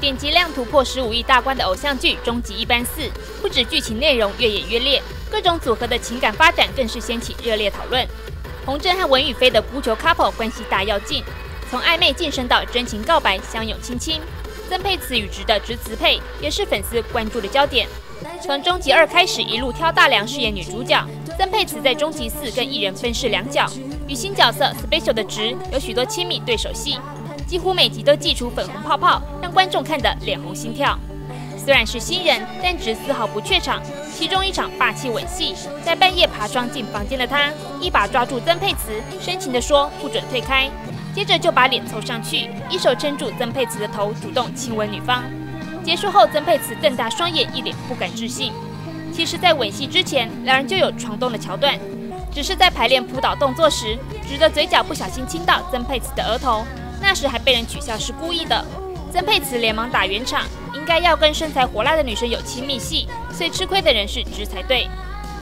点击量突破十五亿大关的偶像剧《终极一班四》，不止剧情内容越演越烈，各种组合的情感发展更是掀起热烈讨论。洪正和文宇飞的孤球 couple 关系大要进，从暧昧晋升到真情告白，相拥亲亲。曾沛慈与直的直慈配也是粉丝关注的焦点。从终极二开始一路挑大梁饰演女主角，曾沛慈在终极四跟艺人分饰两角，与新角色 Special 的直有许多亲密对手戏。几乎每集都祭出粉红泡泡，让观众看得脸红心跳。虽然是新人，但只丝毫不怯场。其中一场霸气吻戏，在半夜爬窗进房间的他，一把抓住曾沛慈，深情地说：“不准退开。”接着就把脸凑上去，一手撑住曾沛慈的头，主动亲吻女方。结束后，曾沛慈瞪大双眼，一脸不敢置信。其实，在吻戏之前，两人就有床动的桥段，只是在排练扑倒动作时，直的嘴角不小心亲到曾沛慈的额头。那时还被人取笑是故意的，曾沛慈连忙打圆场，应该要跟身材火辣的女生有亲密戏，所以吃亏的人是直才对。